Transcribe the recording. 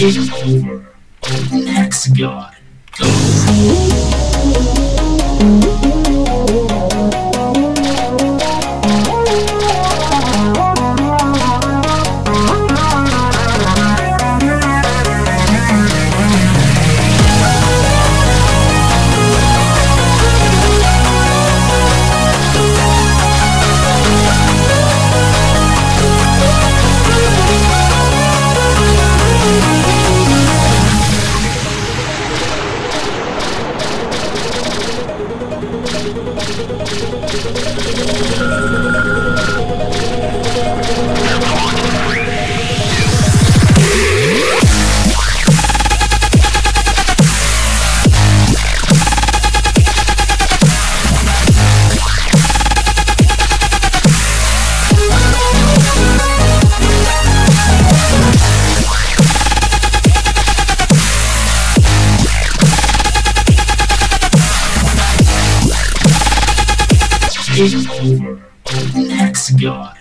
Game over. Next god. Go. Thank you. God.